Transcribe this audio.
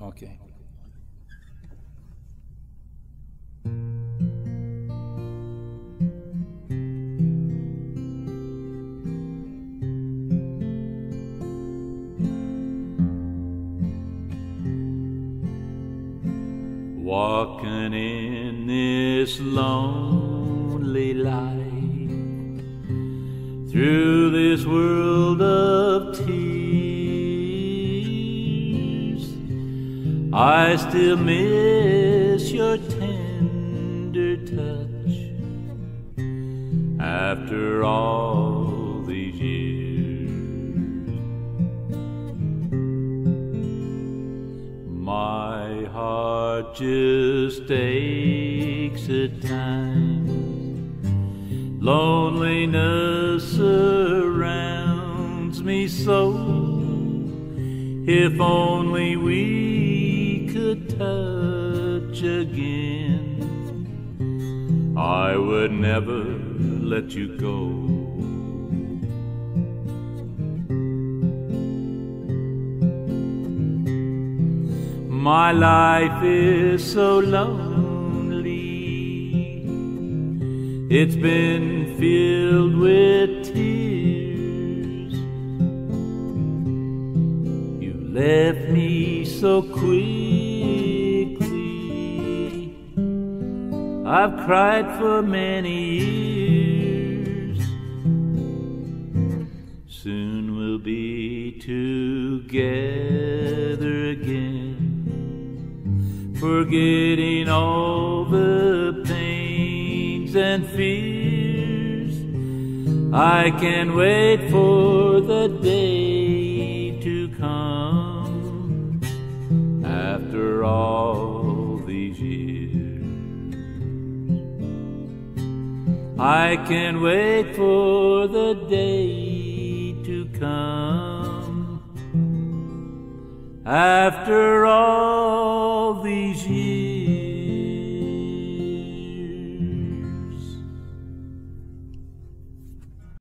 Okay. Walking in this lonely life through this world of tears, I still miss your tender touch after all these years. My heart just aches at times. Loneliness surrounds me so. If only we could touch again, I would never let you go. My life is so lonely. It's been filled with tears. Left me so quickly. I've cried for many years. Soon we'll be together again forgetting all the pains and fears. I can wait for the day I can wait for the day to come after all these years.